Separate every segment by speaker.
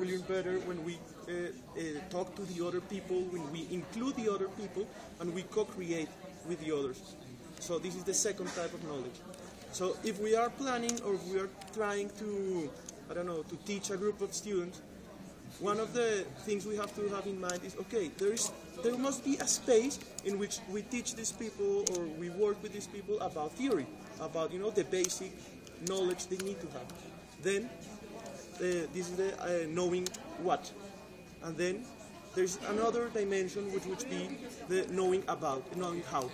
Speaker 1: we learn better when we uh, uh, talk to the other people, when we include the other people, and we co-create with the others. So this is the second type of knowledge. So if we are planning or we are trying to, I don't know, to teach a group of students, one of the things we have to have in mind is okay, there is there must be a space in which we teach these people or we work with these people about theory, about you know the basic knowledge they need to have. Then this is the uh, knowing what, and then there's another dimension which would be the knowing about, knowing how.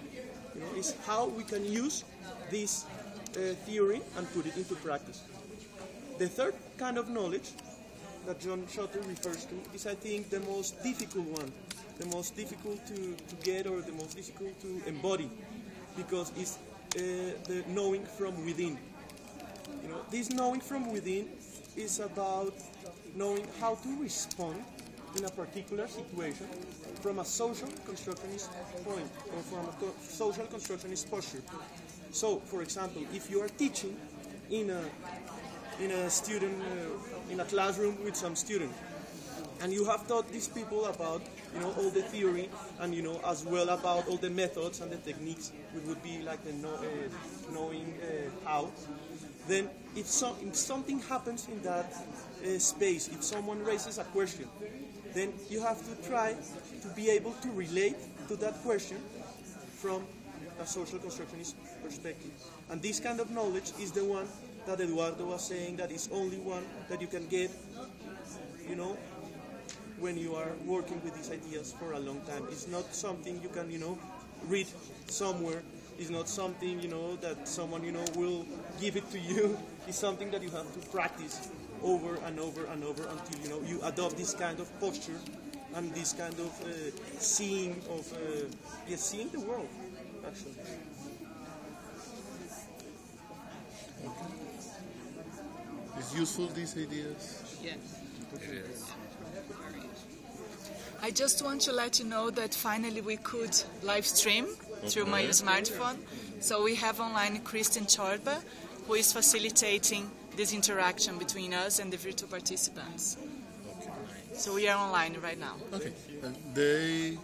Speaker 1: You know, is how we can use this uh, theory and put it into practice. The third kind of knowledge that John Shotter refers to is, I think, the most difficult one, the most difficult to, to get or the most difficult to embody, because it's uh, the knowing from within. You know, this knowing from within is about knowing how to respond in a particular situation from a social constructionist point or from a social constructionist posture. So, for example, if you are teaching in a in a student uh, in a classroom with some student, and you have taught these people about you know all the theory and you know as well about all the methods and the techniques, which would be like the know, uh, knowing uh, how. Then, if, so, if something happens in that uh, space, if someone raises a question, then you have to try to be able to relate to that question from a social constructionist perspective. And this kind of knowledge is the one that Eduardo was saying that is only one that you can get, you know, when you are working with these ideas for a long time. It's not something you can, you know, read somewhere. It's not something, you know, that someone, you know, will give it to you. It's something that you have to practice over and over and over until, you know, you adopt this kind of posture and this kind of uh, seeing of, uh, yeah, seeing the world, actually.
Speaker 2: Is useful these ideas?
Speaker 3: Yes.
Speaker 4: It is.
Speaker 3: I just want to let you know that finally we could live stream through my smartphone. So we have online Kristen Chorba, who is facilitating this interaction between us and the virtual participants. So we are online right now.
Speaker 2: Okay. And they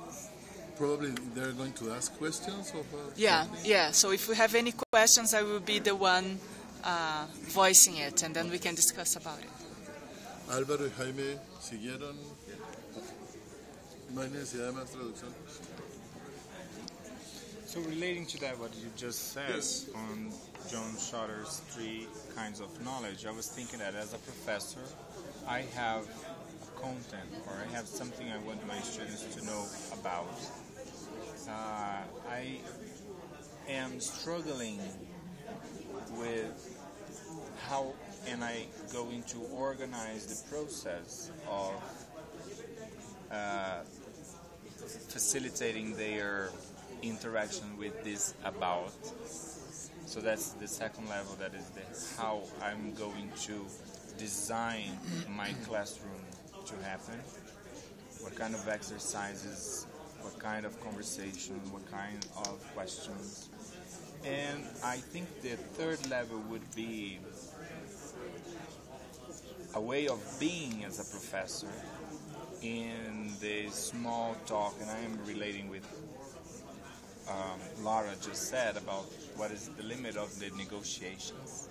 Speaker 2: probably they're going to ask questions of uh,
Speaker 3: Yeah,
Speaker 2: something?
Speaker 3: yeah. So if we have any questions, I will be the one uh, voicing it, and then we can discuss about it.
Speaker 2: Álvaro y Jaime siguieron. No hay necesidad de más traducción.
Speaker 4: So relating to that, what you just said on John Shotter's three kinds of knowledge, I was thinking that as a professor, I have a content or I have something I want my students to know about. Uh, I am struggling with how am I going to organize the process of uh, facilitating their interaction with this about. So that's the second level. That is the how I'm going to design my classroom to happen. What kind of exercises? What kind of conversation? What kind of questions? And I think the third level would be a way of being as a professor in the small talk, and I am relating with um, Laura just said about what is the limit of the negotiations.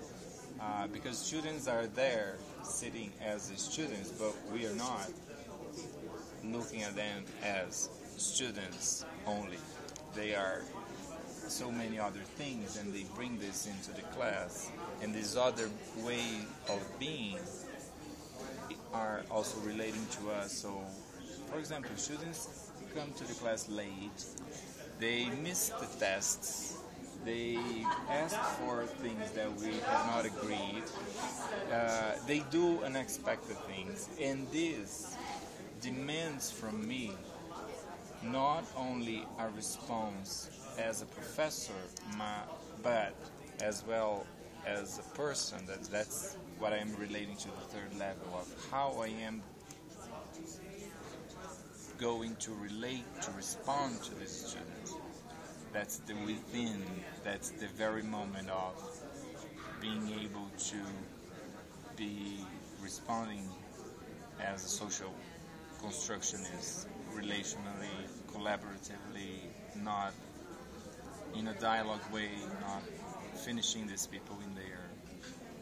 Speaker 4: Uh, because students are there sitting as students, but we are not looking at them as students only. They are so many other things, and they bring this into the class. And this other way of being are also relating to us. So, for example, students come to the class late, they miss the tests, they ask for things that we have not agreed, uh, they do unexpected things, and this demands from me not only a response as a professor, but as well as a person. That that's what I am relating to the third level of how I am going to relate to respond to this student. That's the within. That's the very moment of being able to be responding as a social constructionist, relationally, collaboratively, not in a dialogue way, not finishing these people in their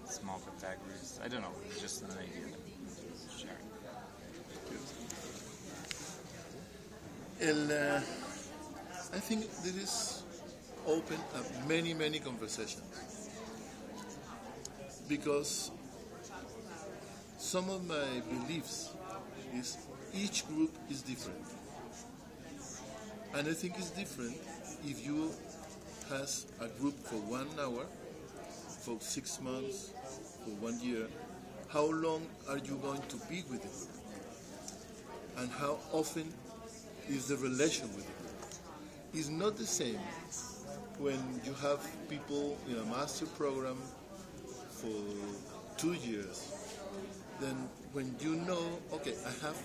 Speaker 4: small categories. I don't know, just an idea. Sharing.
Speaker 2: El, uh, I think this is open up many, many conversations because some of my beliefs is each group is different, and I think it's different if you has a group for one hour, for six months, for one year. How long are you going to be with the group, and how often is the relation with group? It's not the same when you have people in a master program for two years, then when you know, okay, I have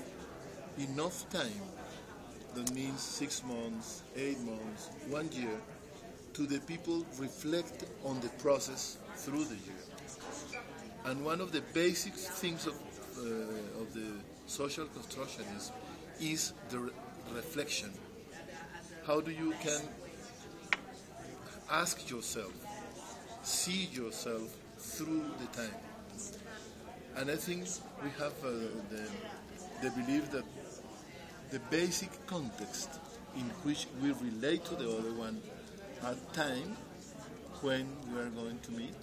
Speaker 2: enough time, that means six months, eight months, one year, to the people reflect on the process through the year. And one of the basic things of, uh, of the social constructionism is the re- reflection. How do you can ask yourself, see yourself through the time. And I think we have uh, the, the belief that the basic context in which we relate to the other one are time when we are going to meet,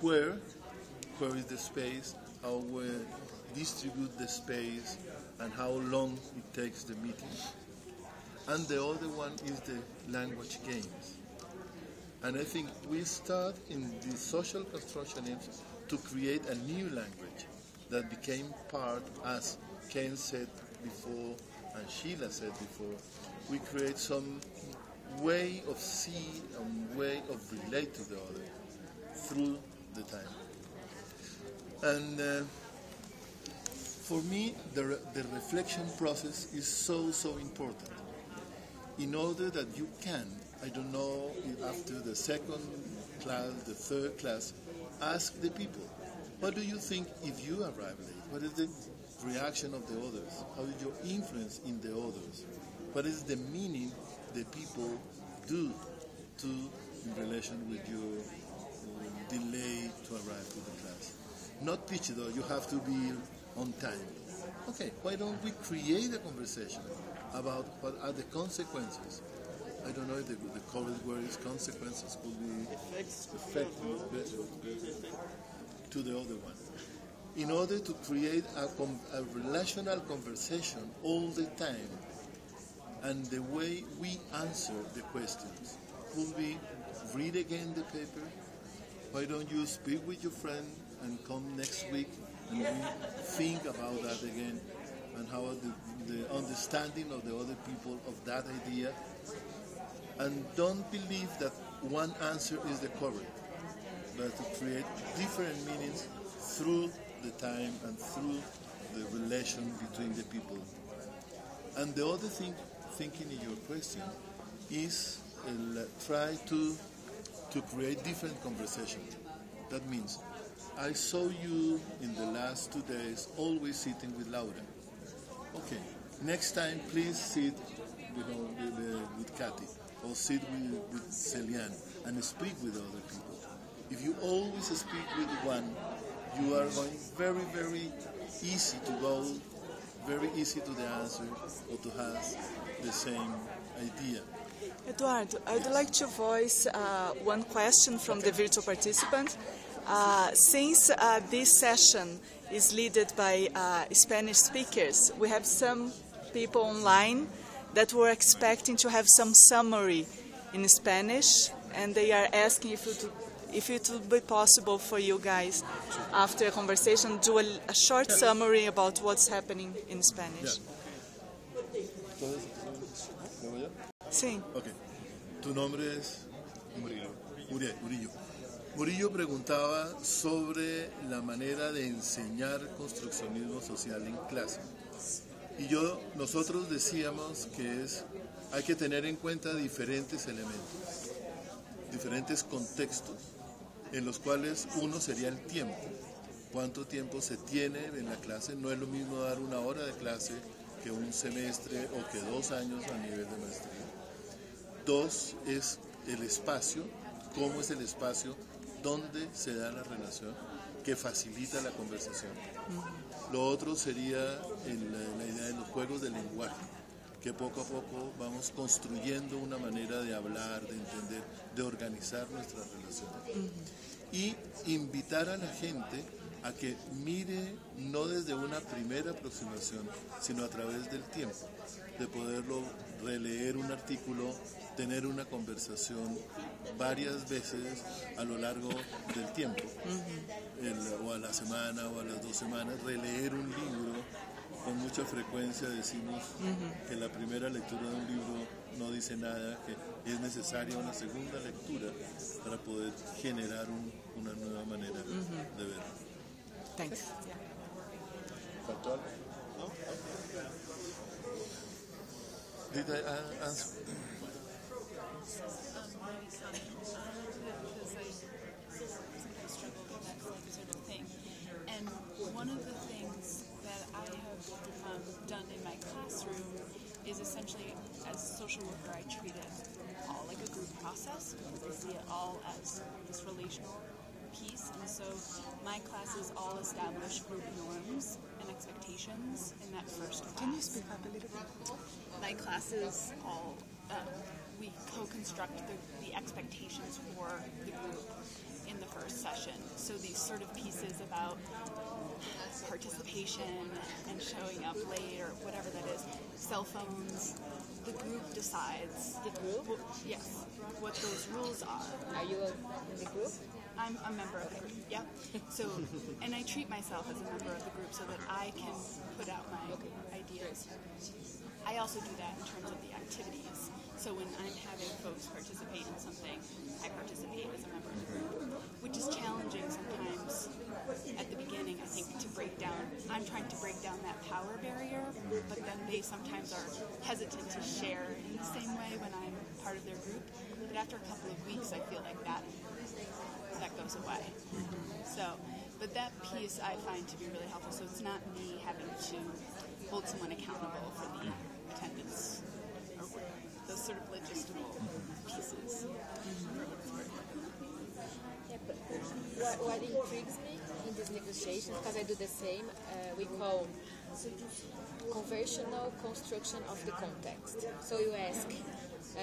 Speaker 2: where, where is the space, how we distribute the space, and how long it takes the meeting. And the other one is the language games. And I think we start in the social constructionism to create a new language that became part, as Ken said before and Sheila said before, we create some way of see and way of relate to the other through the time. And uh, for me, the, re- the reflection process is so, so important. In order that you can, I don't know, after the second class, the third class, ask the people, what do you think if you arrive late? What is the reaction of the others? How is your influence in the others? What is the meaning the people do to in relation with your uh, delay to arrive to the class? Not pitch though, you have to be on time. Okay, why don't we create a conversation about what are the consequences? I don't know if the, the word is consequences, could be effect to the other one. In order to create a, a relational conversation all the time, and the way we answer the questions will be read again the paper. Why don't you speak with your friend and come next week and we think about that again and how the, the understanding of the other people of that idea and don't believe that one answer is the correct, but to create different meanings through the time and through the relation between the people. And the other thing, thinking in your question, is uh, try to to create different conversations. That means, I saw you in the last two days always sitting with Laura. Okay, next time please sit you know, with, uh, with Kathy or sit with, with Celian and speak with other people. If you always speak with one, you are going very, very easy to go, very easy to the answer or to have the same idea.
Speaker 3: Eduardo, I would like to voice uh, one question from the virtual participant. Uh, since uh, this session is led by uh, Spanish speakers, we have some people online that were expecting to have some summary in Spanish, and they are asking if it, if it would be possible for you guys, after a conversation, do a, a short summary about what's happening in Spanish.
Speaker 2: Entonces, ¿me voy yo?
Speaker 3: Sim.
Speaker 2: Ok. Tu nombre es Murillo. Murillo. Murillo. Preguntaba sobre la manera de enseñar construccionismo social en clase. Y yo, nosotros decíamos que es, hay que tener en cuenta diferentes elementos, diferentes contextos, en los cuales uno sería el tiempo. cuánto tiempo se tiene en la clase. No es lo mismo dar una hora de clase que un semestre o que dos años a nivel de maestría. Dos es el espacio, cómo es el espacio donde se da la relación que facilita la conversación. Lo otro sería el- la idea de los juegos de lenguaje, que poco a poco vamos construyendo una manera de hablar, de entender, de organizar nuestras relaciones. Y invitar a la gente a que mire no desde una primera aproximación, sino a través del tiempo, de poderlo releer un artículo, tener una conversación varias veces a lo largo del tiempo, El- o a la semana o a las dos semanas, releer un libro. Con mucha frecuencia decimos que la primera lectura de un libro no dice nada, que es necesaria una segunda lectura para poder generar un- una nueva manera de ver.
Speaker 3: Thanks.
Speaker 2: ¿Faltó algo? Did I answer?
Speaker 5: struggle with that sort of thing. And one of the things that I have um, done in my classroom is essentially, as a social worker, I treat it all like a group process I see it all as this relational piece. And so my classes all establish group norms and expectations in that first class.
Speaker 3: Can you speak up a little bit?
Speaker 5: my classes all um, we co-construct the, the expectations for the group in the first session so these sort of pieces about participation and showing up late or whatever that is cell phones the group decides
Speaker 6: The group?
Speaker 5: wh- yes what those rules are
Speaker 6: Are you in the group?
Speaker 5: I'm a member of the group. Yep. So, and I treat myself as a member of the group so that I can put out my ideas. I also do that in terms of the activities. So when I'm having folks participate in something, I participate as a member of the group, which is challenging sometimes at the beginning. I think to break down. I'm trying to break down that power barrier, but then they sometimes are hesitant to share in the same way when I'm part of their group. But after a couple of weeks, I feel like that that goes away. So, but that piece I find to be really helpful. So it's not me having to hold someone accountable for the those sort of logistical pieces.
Speaker 6: Yeah, but what, what intrigues me in these negotiations, because I do the same, uh, we call conversational construction of the context. So you ask, uh,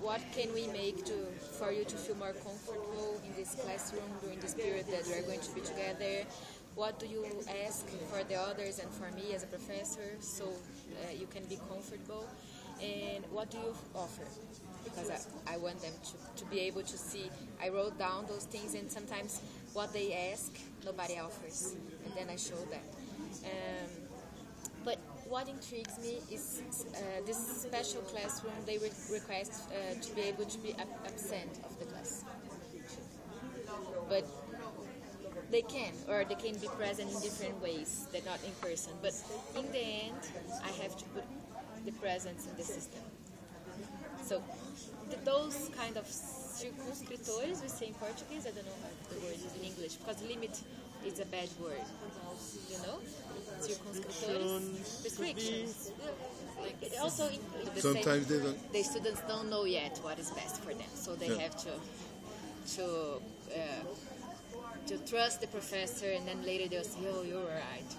Speaker 6: what can we make to for you to feel more comfortable in this classroom during this period that we are going to be together? What do you ask for the others and for me as a professor so uh, you can be comfortable? And what do you offer? Because I, I want them to, to be able to see. I wrote down those things, and sometimes what they ask, nobody offers. And then I show them. Um, but what intrigues me is uh, this special classroom. They re- request uh, to be able to be absent of the class, but they can, or they can be present in different ways. They're not in person, but in the end, I have to put the presence in the system. So th- those kind of circunscritores, we say in Portuguese. I don't know how the word is in English because limit is a bad word. You know, circunscritores, restrictions. Like it also, the
Speaker 2: Sometimes
Speaker 6: same,
Speaker 2: they don't.
Speaker 6: the students don't know yet what is best for them, so they
Speaker 2: Yeah.
Speaker 6: have to to uh, to trust the professor, and then later they'll say, "Oh, you're right."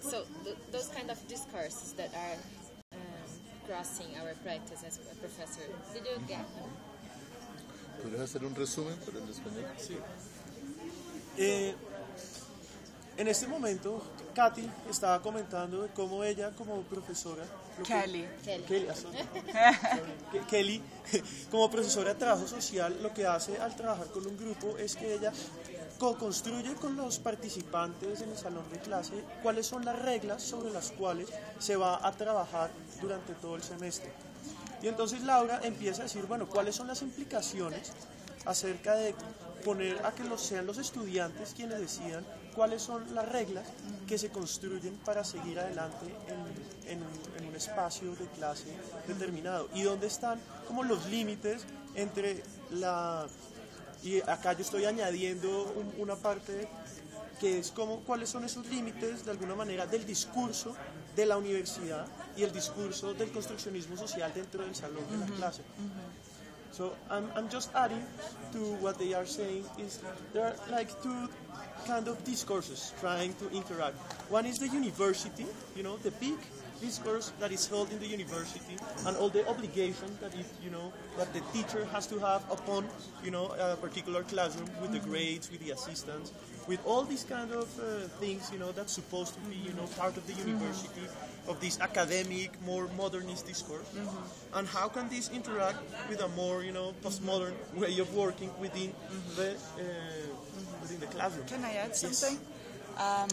Speaker 6: So th- those kind of discourses that are crossing our practice as a professor. Did you get?
Speaker 2: ¿Podrías hacer un resumen para el español?
Speaker 1: Sí. Eh, en este momento, Katy estaba comentando de cómo ella, como profesora,
Speaker 3: Kelly.
Speaker 6: Kelly.
Speaker 1: Kelly, ah, Kelly, como profesora de trabajo social, lo que hace al trabajar con un grupo es que ella co-construye con los participantes en el salón de clase cuáles son las reglas sobre las cuales se va a trabajar durante todo el semestre. Y entonces Laura empieza a decir, bueno, ¿cuáles son las implicaciones acerca de poner a que los, sean los estudiantes quienes decidan cuáles son las reglas que se construyen para seguir adelante en, en en un espacio de clase determinado? ¿Y dónde están como los límites entre la... Y acá yo estoy añadiendo un- una parte que es como cuáles son esos límites de alguna manera del discurso de la universidad y el discurso del construccionismo social dentro del salón de la clase. So I'm, I'm just adding to what they are saying is there are like two kind of discourses trying to interact. One is the university, you know, the big discourse that is held in the university and all the obligation that it, you know that the teacher has to have upon you know a particular classroom with the grades, with the assistants, with all these kind of uh, things you know that's supposed to be you know part of the university of this academic, more modernist discourse, and how can this interact with a more you know postmodern way of working within the uh, within the classroom?
Speaker 3: Can I add
Speaker 1: Yes.
Speaker 3: something? Um,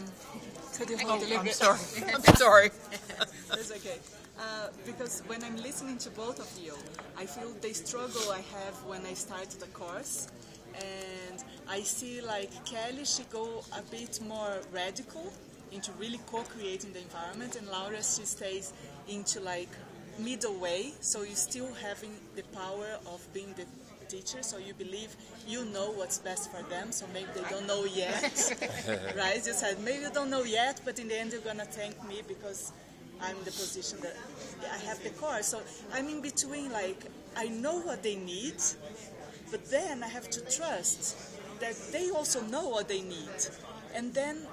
Speaker 3: could you hold a little
Speaker 7: I'm
Speaker 3: bit?
Speaker 7: sorry. I'm sorry.
Speaker 3: That's okay. Uh, because when I'm listening to both of you, I feel the struggle I have when I start the course, and I see like Kelly, she go a bit more radical into really co-creating the environment, and Laura she stays into like middle way. So you're still having the power of being the teacher, so you believe you know what's best for them, so maybe they don't know yet, right? You said maybe you don't know yet, but in the end you're gonna thank me because I'm the position that I have the car. So I'm in between, like I know what they need, but then I have to trust that they also know what they need, and then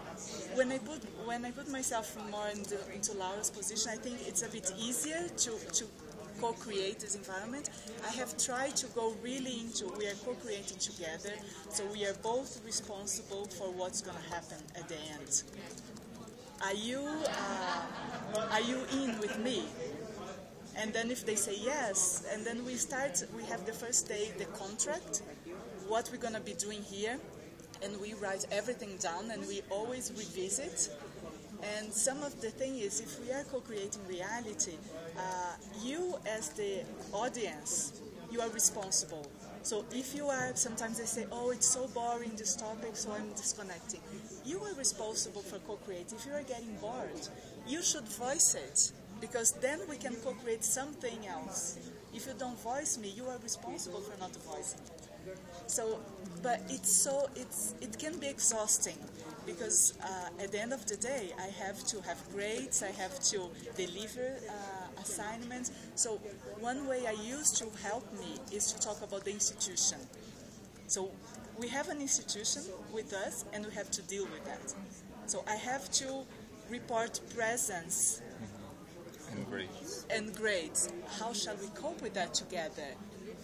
Speaker 3: when I put when I put myself more into, into Laura's position, I think it's a bit easier to to co-create this environment. I have tried to go really into we are co-creating together, so we are both responsible for what's going to happen at the end. Are you uh, are you in with me? And then if they say yes, and then we start. We have the first day the contract, what we're gonna be doing here, and we write everything down, and we always revisit. And some of the thing is, if we are co-creating reality, uh, you as the audience, you are responsible. So if you are, sometimes they say, oh, it's so boring this topic, so I'm disconnecting. You are responsible for co-creating. If you are getting bored, you should voice it because then we can co-create something else. If you don't voice me, you are responsible for not voicing it. So, but it's so it's it can be exhausting because uh, at the end of the day, I have to have grades, I have to deliver uh, assignments. So one way I use to help me is to talk about the institution. So we have an institution with us, and we have to deal with that. So I have to report presence
Speaker 4: And great.
Speaker 3: and grades. How shall we cope with that together?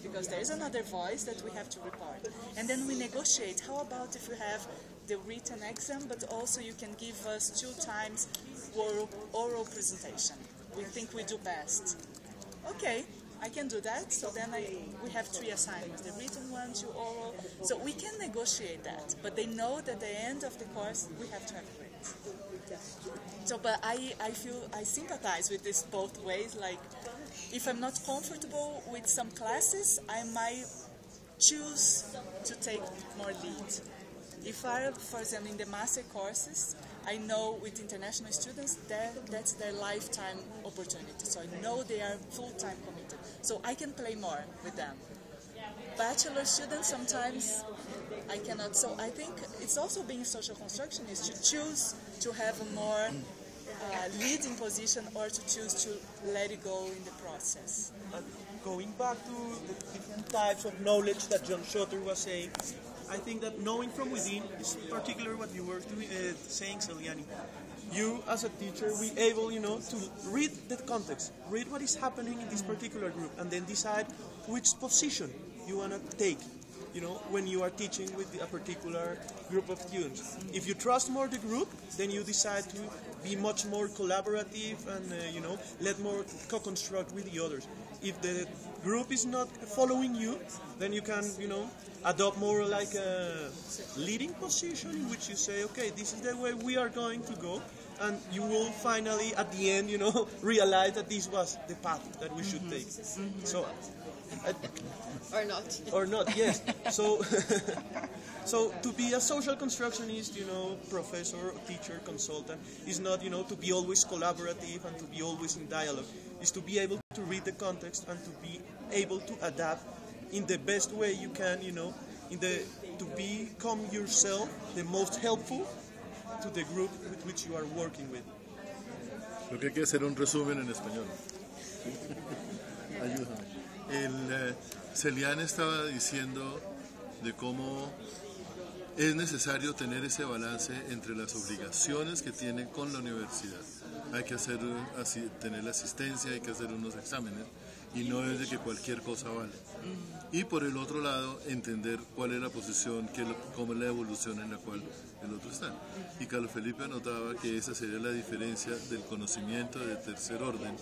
Speaker 3: Because there is another voice that we have to report. And then we negotiate. How about if we have the written exam, but also you can give us two times oral, oral presentation? We think we do best. Okay, I can do that. So then I, we have three assignments: the written one, two oral. So we can negotiate that. But they know that at the end of the course we have to have grades. So, but I, I feel I sympathize with this both ways. Like, if I'm not comfortable with some classes, I might choose to take more lead. If I, for example, in the master courses, I know with international students that that's their lifetime opportunity. So I know they are full-time committed. So I can play more with them. Bachelor students sometimes I cannot. So I think it's also being social constructionist to choose to have a more uh, leading position or to choose to let it go in the process.
Speaker 1: Going back to the different types of knowledge that John Shotter was saying, I think that knowing from within is particularly what you were doing, uh, saying, Celiani. You, as a teacher, we able, you know, to read the context, read what is happening in this particular group, and then decide which position you want to take. You know, when you are teaching with a particular group of students. If you trust more the group, then you decide to be much more collaborative and, uh, you know, let more co-construct with the others. If the group is not following you, then you can, you know, adopt more like a leading position in which you say, okay, this is the way we are going to go, and you will finally, at the end, you know, realize that this was the path that we should take. Mm-hmm. So, I,
Speaker 7: Or not.
Speaker 1: or not, yes. So, so to be a social constructionist, you know, professor, teacher, consultant, is not, you know, to be always collaborative and to be always in dialogue. Is to be able to read the context and to be able to adapt in the best way you can, you know, in the to become yourself the most helpful to the group with which you are working with.
Speaker 2: Lo que hay que hacer un resumen en español. Ayúdame. El, eh, Celian estaba diciendo de cómo es necesario tener ese balance entre las obligaciones que tiene con la universidad. Hay que hacer, así, tener la asistencia, hay que hacer unos exámenes y no es de que cualquier cosa vale. Y por el otro lado, entender cuál es la posición, qué cómo es la evolución en la cual el otro está. Y Carlos Felipe anotaba que esa sería la diferencia del conocimiento de tercer orden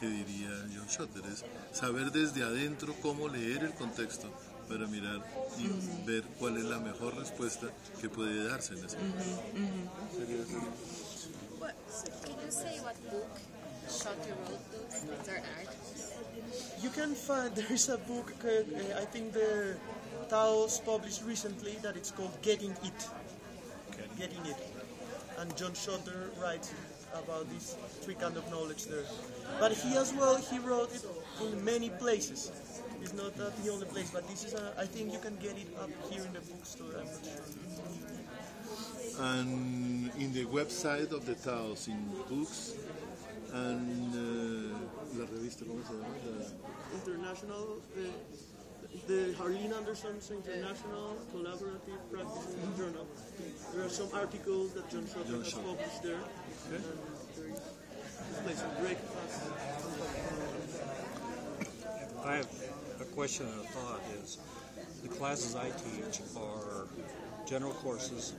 Speaker 2: que diría John Schotter, es saber desde adentro cómo leer el contexto para mirar y ver cuál es la mejor respuesta que puede darse en ese momento.
Speaker 6: What, can you say what book Schotter wrote those? Their art?
Speaker 1: You can find there is a book uh, uh, I think the Taos published recently that it's called Getting It. Getting It. And John Shotter writes about these three kind of knowledge there. But he as well he wrote it in many places. It's not that the only place, but this is a, I think you can get it up here in the bookstore. I'm not sure.
Speaker 2: and in the website of the Taos, in books, and uh, la revista, ¿cómo se llama? La-
Speaker 1: International, uh, the Harlene Anderson's International Collaborative Practice Journal. There are some articles that John Shotter
Speaker 2: John
Speaker 1: has
Speaker 2: Shotter.
Speaker 1: published there. And there is this place, great class.
Speaker 8: I have a question and a thought is the classes I teach are general courses.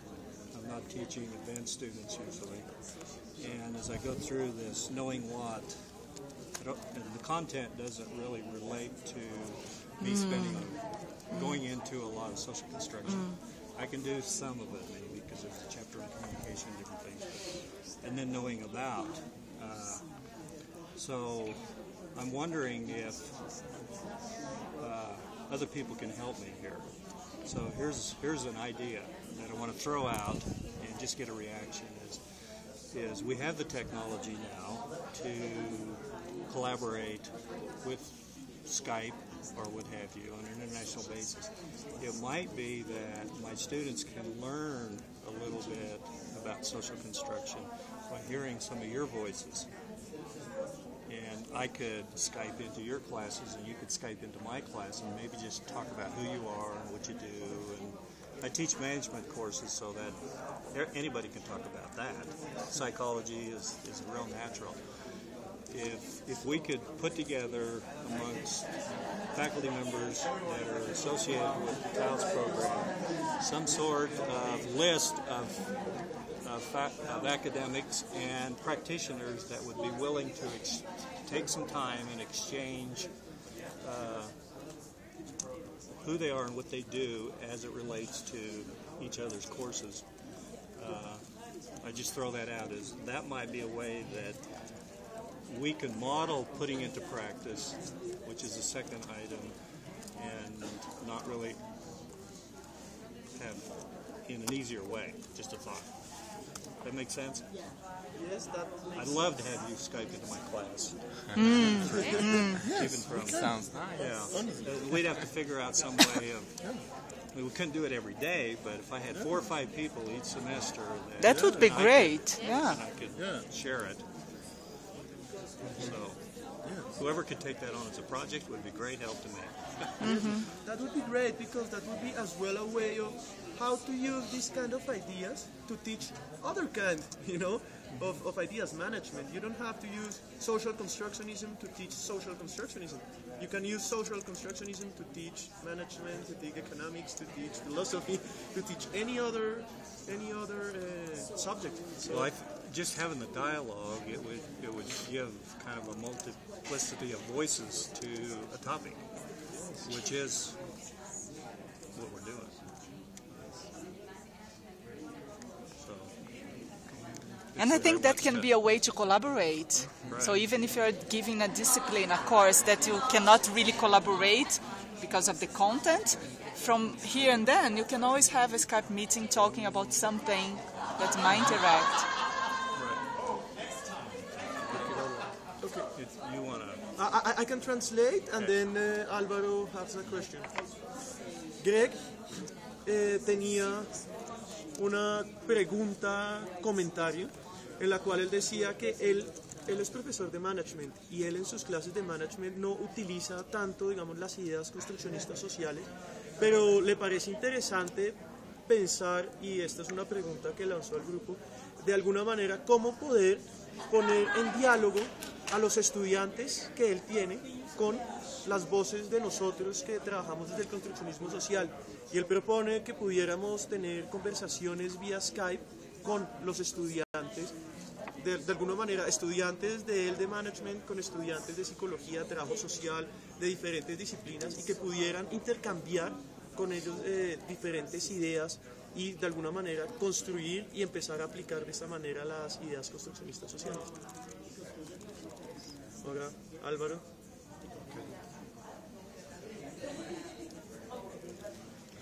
Speaker 8: I'm not teaching advanced students usually. And as I go through this, knowing what, and the content doesn't really relate to me spending, going into a lot of social construction. I can do some of it maybe because there's a chapter on communication, different things. But, and then knowing about. Uh, so I'm wondering if uh, other people can help me here. So here's here's an idea that I want to throw out and just get a reaction. Is is we have the technology now to collaborate with Skype or what have you on an international basis. It might be that my students can learn a little bit about social construction by hearing some of your voices and I could Skype into your classes, and you could Skype into my class, and maybe just talk about who you are and what you do. And I teach management courses so that anybody can talk about that. Psychology is, is real natural. If if we could put together amongst faculty members that are associated with the Taos program some sort of list of of, of academics and practitioners that would be willing to take some time and exchange uh, who they are and what they do as it relates to each other's courses. Uh, I just throw that out as that might be a way that we can model putting into practice, which is the second item, and not really have in an easier way. Just a thought. That makes sense?
Speaker 1: Yes, that
Speaker 8: I'd
Speaker 1: makes
Speaker 8: love to have you Skype into my class. Even from
Speaker 4: Sounds nice.
Speaker 8: yeah, Uh, we'd have to figure out some way of. I mean, we couldn't do it every day, but if I had four or five people each semester, that,
Speaker 3: That would be
Speaker 8: I could-
Speaker 3: great. Yeah.
Speaker 8: I could
Speaker 2: Yeah.
Speaker 8: share it. So, whoever could take that on as a project would be great help to me. Mm-hmm.
Speaker 1: That would be great because that would be as well a way of how to use these kind of ideas to teach other kind, you know, of, of ideas management. You don't have to use social constructionism to teach social constructionism. You can use social constructionism to teach management, to teach economics, to teach philosophy, to teach any other any other uh, subject. So
Speaker 8: I, just having the dialogue, it would it would give kind of a multiplicity of voices to a topic, which is what we're doing. So,
Speaker 3: And I think that can be a way to collaborate. So even if you're giving a discipline, a course that you cannot really collaborate because of the content, from here and then you can always have a Skype meeting talking about something that might interact.
Speaker 8: If you want to,
Speaker 1: I, I, I can translate and then uh, Álvaro has a question. Greg eh, tenía una pregunta, comentario, en la cual él decía que él, él es profesor de management y él en sus clases de management no utiliza tanto, digamos, las ideas construccionistas sociales, pero le parece interesante pensar, y esta es una pregunta que lanzó al grupo, de alguna manera cómo poder poner en diálogo a los estudiantes que él tiene con las voces de nosotros que trabajamos desde el construccionismo social. Y él propone que pudiéramos tener conversaciones vía Skype con los estudiantes, de, de alguna manera, estudiantes de él de management con estudiantes de psicología, trabajo social, de diferentes disciplinas, y que pudieran intercambiar con ellos eh, diferentes ideas y de alguna manera construir y empezar a aplicar de esta manera las ideas construccionistas sociales. Ahora, Álvaro.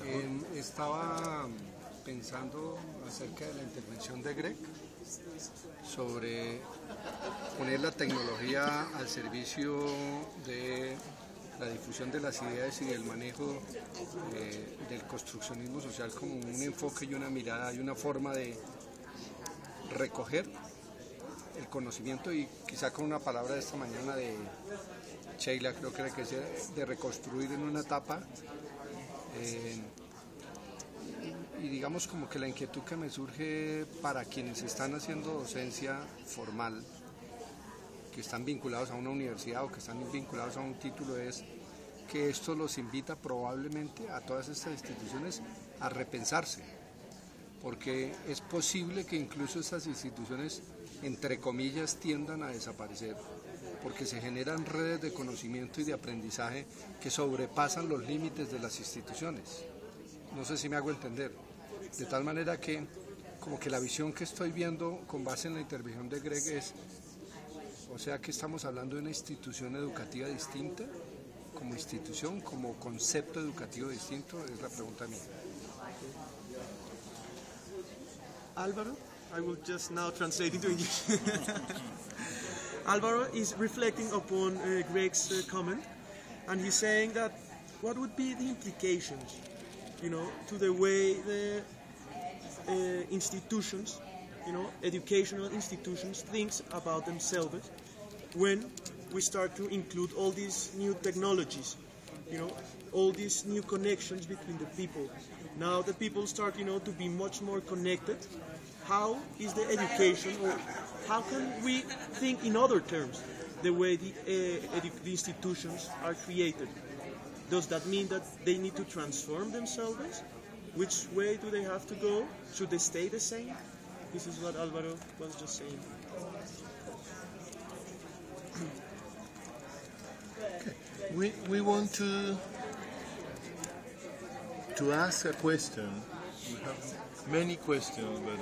Speaker 9: Eh, estaba pensando acerca de la intervención de Greg sobre poner la tecnología al servicio de la difusión de las ideas y del manejo eh, del construccionismo social como un enfoque y una mirada y una forma de recoger el conocimiento y quizá con una palabra de esta mañana de Sheila, creo que era que es de reconstruir en una etapa eh, y, digamos como que la inquietud que me surge para quienes están haciendo docencia formal que están vinculados a una universidad o que están vinculados a un título es que esto los invita probablemente a todas estas instituciones a repensarse, porque es posible que incluso estas instituciones, entre comillas, tiendan a desaparecer, porque se generan redes de conocimiento y de aprendizaje que sobrepasan los límites de las instituciones. No sé si me hago entender. De tal manera que, como que la visión que estoy viendo con base en la intervención de Greg es o sea que estamos hablando de una institución educativa distinta, como institución, como concepto educativo distinto, es la pregunta mía.
Speaker 1: Álvaro, I will just now translate into English. Álvaro is reflecting upon uh, Greg's uh, comment, and he's saying that what would be the implications, you know, to the way the uh, institutions, you know, educational institutions thinks about themselves when we start to include all these new technologies, you know, all these new connections between the people. Now the people start, you know, to be much more connected. How is the education, or how can we think in other terms the way the, uh, the institutions are created? Does that mean that they need to transform themselves? Which way do they have to go? Should they stay the same? This is what Alvaro was just saying.
Speaker 2: We, we want to to ask a question. We have many questions, but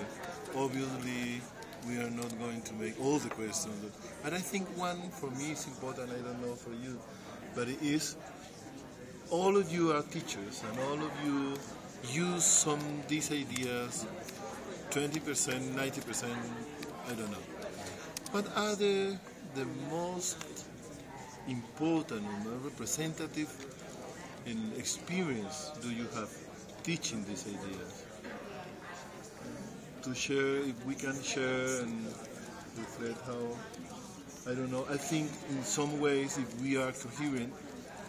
Speaker 2: obviously we are not going to make all the questions. But I think one for me is important. I don't know for you, but it is all of you are teachers, and all of you use some these ideas. Twenty percent, ninety percent, I don't know. What are the the most important or representative in experience do you have teaching these ideas? To share, if we can share and reflect how, I don't know, I think in some ways if we are coherent,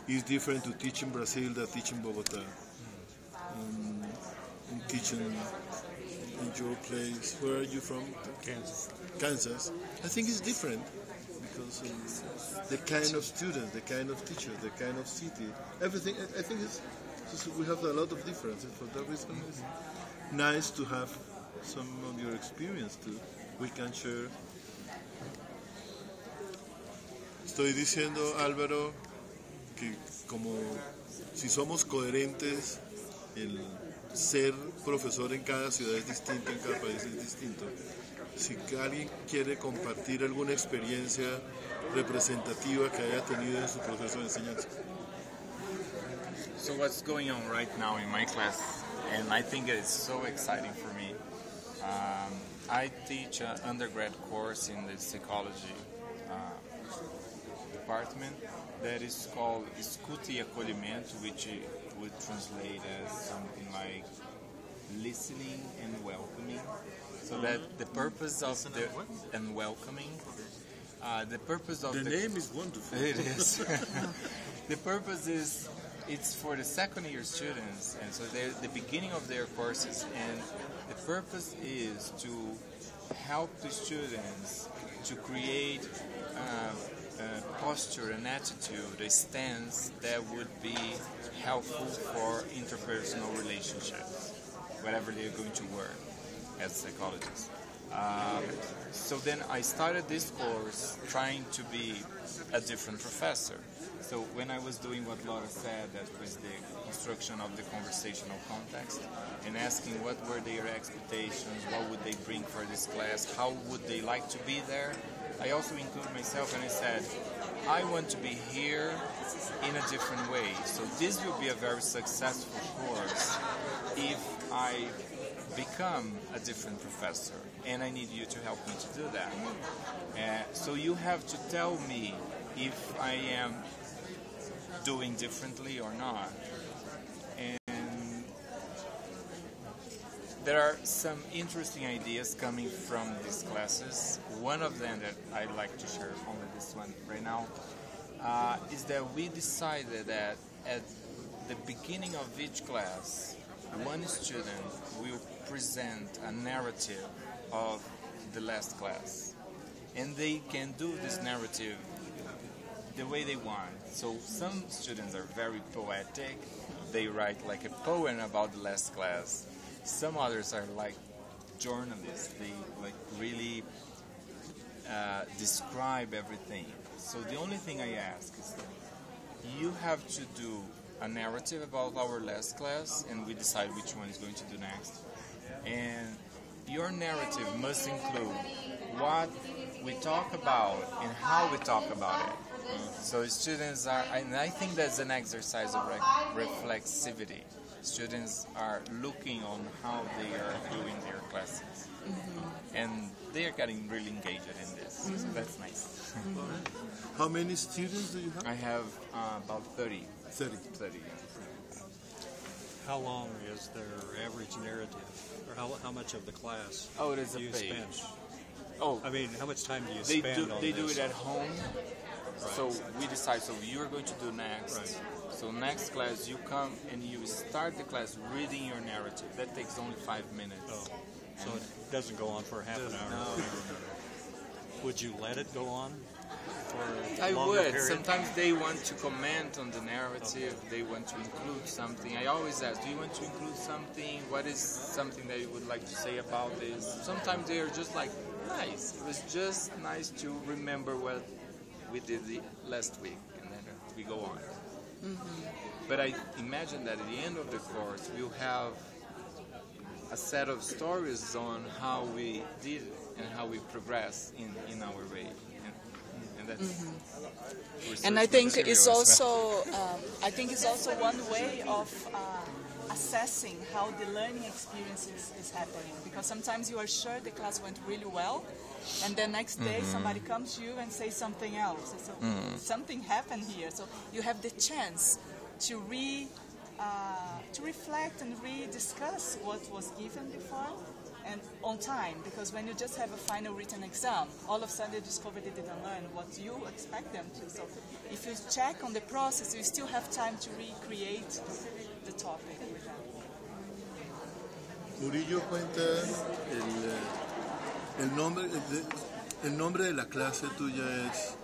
Speaker 2: it's different to teach in Brazil than teach in Bogota. Um, and teaching in your place, where are you from?
Speaker 8: Kansas.
Speaker 2: Kansas. I think it's different because um, the kind of students, the kind of teachers, the kind of city, everything. I I think it's, it's- we have a lot of differences. For that reason, it's nice to have some of your experience too. We can share. Estoy diciendo, Álvaro, que como si somos coherentes, el ser profesor en cada ciudad es distinto, en cada país es distinto. Si alguien quiere compartir alguna experiencia representativa que haya tenido en su proceso de enseñanza.
Speaker 4: So what's going on right now in my class, and I think it's so exciting for me. Um, I teach an undergrad course in the psychology department that is called Escuta e Acolhimento, which would translate as something like listening and welcoming. So that the purpose of the and welcoming, uh, the purpose of
Speaker 2: The
Speaker 4: the,
Speaker 2: name is wonderful.
Speaker 4: It is. the purpose is it's for the second year students, and so they're the beginning of their courses, and the purpose is to help the students to create uh, a posture, and attitude, a stance that would be helpful for interpersonal relationships, whatever they're going to work as psychologists. Um, so then I started this course trying to be a different professor. So when I was doing what Laura said, that was the construction of the conversational context, and asking what were their expectations, what would they bring for this class, how would they like to be there, I also include myself and I said, I want to be here in a different way. So this will be a very successful course if I become a different professor and I need you to help me to do that. Uh, so you have to tell me if I am doing differently or not. There are some interesting ideas coming from these classes. One of them that I'd like to share only this one right now uh, is that we decided that at the beginning of each class, one student will present a narrative of the last class. And they can do this narrative the way they want. So some students are very poetic. They write like a poem about the last class. Some others are like journalists. They like really uh, describe everything. So the only thing I ask is you have to do a narrative about our last class, and we decide which one is going to do next. And your narrative must include what we talk about and how we talk about it. So students are, and I think that's an exercise of re- reflexivity. Students are looking on how they are doing their classes, and they are getting really engaged in this. So that's nice.
Speaker 2: How many students do you have?
Speaker 4: I have uh, about 30.
Speaker 2: 30.
Speaker 4: 30.
Speaker 8: How long is their average narrative? Or how, how much of the class
Speaker 4: Oh, it is
Speaker 8: do
Speaker 4: a
Speaker 8: you
Speaker 4: page.
Speaker 8: spend?
Speaker 4: Oh,
Speaker 8: I mean, how much time do you
Speaker 4: they
Speaker 8: spend
Speaker 4: do
Speaker 8: on
Speaker 4: they do it at home. So we decide. So you're going to do next.
Speaker 8: Right.
Speaker 4: So next class, you come and you start the class reading your narrative. That takes only five minutes.
Speaker 8: Oh, so it doesn't go on for half an hour.
Speaker 4: No, no, no.
Speaker 8: Would you let it go on for a
Speaker 4: I would.
Speaker 8: period?
Speaker 4: Sometimes they want to comment on the narrative. They want to include something. I always ask, do you want to include something? What is something that you would like to say about this? Sometimes they are just like, nice. It was just nice to remember what we did the last week, and then we go on. But I imagine that at the end of the course, we'll have a set of stories on how we did and how we progress in, in our way. And, research
Speaker 3: And I think it's
Speaker 4: well.
Speaker 3: also um, I think it's also one way of uh, assessing how the learning experience is, is happening because sometimes you are sure the class went really well and then next day
Speaker 4: Mm-hmm.
Speaker 3: somebody comes to you and says something else. So something happened here. So you have the chance to re uh, to reflect and re-discuss what was given before and on time. Because when you just have a final written exam all of a sudden you discover they didn't learn what you expect them to. So if you check on the process you still have time to recreate the topic with them.
Speaker 2: Murillo cuenta el, eh, el nombre de, el nombre de la clase tuya es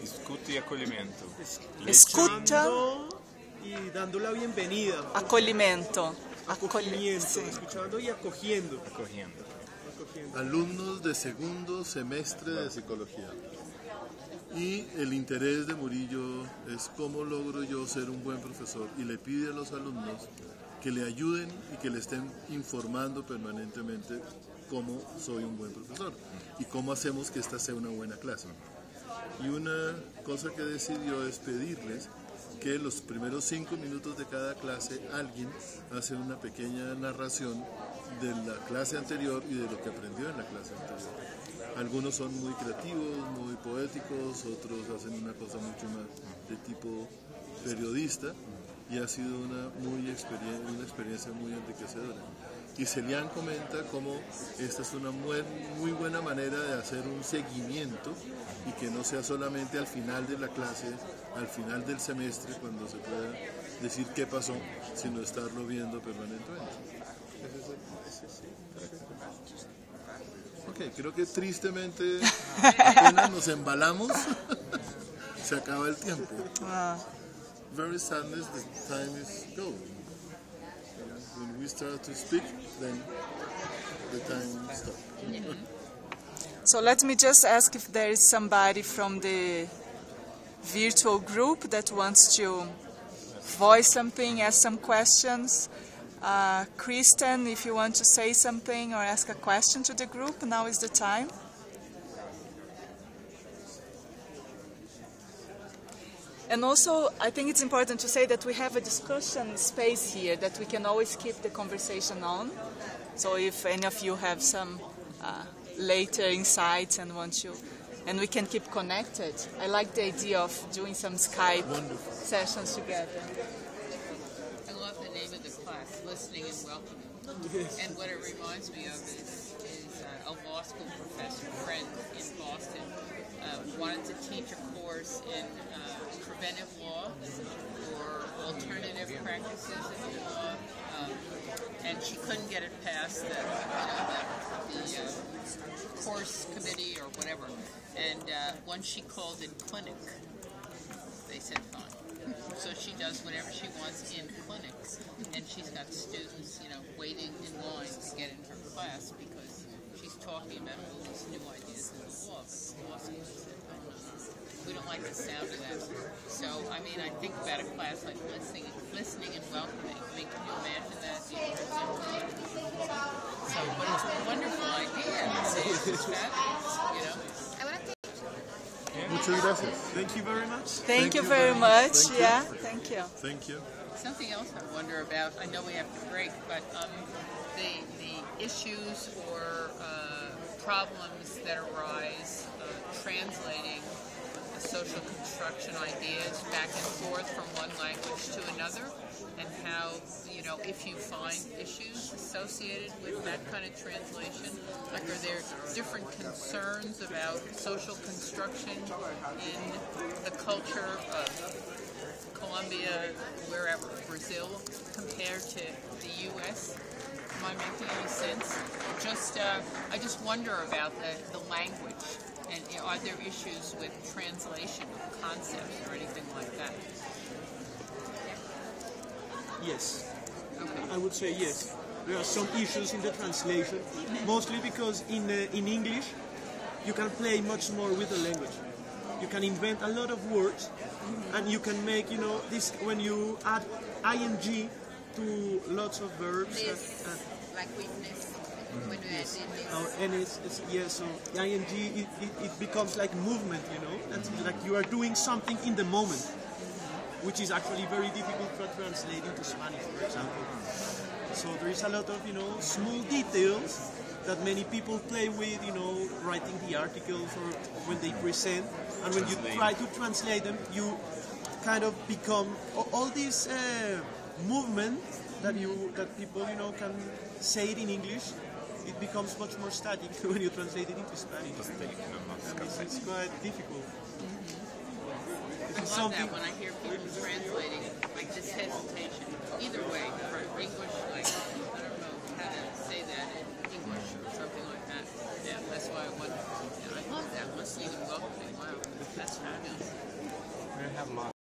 Speaker 4: Discute y accoglimento.
Speaker 3: escucha
Speaker 1: Escuchando y dando la bienvenida.
Speaker 3: acoglimento
Speaker 1: Acogimiento.
Speaker 3: sí.
Speaker 1: Escuchando y acogiendo.
Speaker 4: Acogiendo.
Speaker 1: acogiendo.
Speaker 2: alumnos de segundo semestre de psicología. Y el interés de Murillo es cómo logro yo ser un buen profesor y le pide a los alumnos que le ayuden y que le estén informando permanentemente cómo soy un buen profesor y cómo hacemos que esta sea una buena clase. Y una cosa que decidió es pedirles que los primeros cinco minutos de cada clase alguien hace una pequeña narración de la clase anterior y de lo que aprendió en la clase anterior. Algunos son muy creativos, muy poéticos, otros hacen una cosa mucho más de tipo periodista y ha sido una, muy experien- una experiencia muy enriquecedora. Y Celian comenta cómo esta es una muy, muy buena manera de hacer un seguimiento y que no sea solamente al final de la clase, al final del semestre, cuando se pueda decir qué pasó, sino estarlo viendo permanentemente. Ok, creo que tristemente apenas nos embalamos, se acaba el tiempo. Very sadness, the time is. When we start to speak, then the time stops.
Speaker 3: So let me just ask if there is somebody from the virtual group that wants to voice something, ask some questions. Uh, Kristen, if you want to say something or ask a question to the group, now is the time. And also, I think it's important to say that we have a discussion space here that we can always keep the conversation on. So if any of you have some uh, later insights and want to, and we can keep connected. I like the idea of doing some Skype sessions together.
Speaker 10: I love the name of the class, Listening and Welcoming. And what it reminds me of is, is uh, a law school professor friend in Boston uh, wanted to teach a course in uh, preventive law or alternative practices in law, um, and she couldn't get it past the, you know, the, the uh, course committee or whatever. And uh, once she called it clinic, they said fine. So she does whatever she wants in clinics, and she's got students, you know, waiting in line to get in her class because she's talking about all these new ideas in the law. But the law school said, oh, no, no, we don't like the sound of that. So, I mean, I think about a class like listening, listening and welcoming. I mean, can you imagine that? You know, so, but it's a wonderful idea. It's fabulous, you know.
Speaker 2: Muchas gracias.
Speaker 1: Thank you very much.
Speaker 3: Thank, you very much.
Speaker 2: Thank you.
Speaker 3: yeah, thank you.
Speaker 2: Thank you.
Speaker 10: Something else I wonder about, I know we have to break, but um, the, the issues or uh, problems that arise uh, translating the social construction ideas back and forth from one language to another, and how, you know, if you find issues associated with that kind of translation, like are there different concerns about social construction in the culture of Colombia, wherever, Brazil, compared to the U.S. Am I making any sense? Just, uh, I just wonder about the, the language, and you know, are there issues with translation of concepts or anything like that?
Speaker 1: Yes.
Speaker 10: Okay.
Speaker 1: I would say yes. There are some issues in the translation, mostly because in uh, in English you can play much more with the language. You can invent a lot of words, and you can make you know this when you add ing to lots of verbs. uh,
Speaker 10: This,
Speaker 1: uh,
Speaker 10: like weakness, when you add in this.
Speaker 1: Oh, and it's, it's yeah, so ing it, it, it becomes like movement, you know. That's like you are doing something in the moment, which is actually very difficult to translate into Spanish, for example. So there is a lot of you know small details that many people play with, you know, writing the articles or when they present, and when you try to translate them, you kind of become all this uh, movement that you that people you know can say it in English. It becomes much more static when you translate it into Spanish. And it's, it's quite difficult. Mm-hmm.
Speaker 10: I
Speaker 1: This is
Speaker 10: love that when I hear people translating, like this hesitation. Either way, for English, like, I don't know how to say that in English or something like that. Yeah, that's why I wonder. I love that listening and welcoming. Wow, that's fabulous.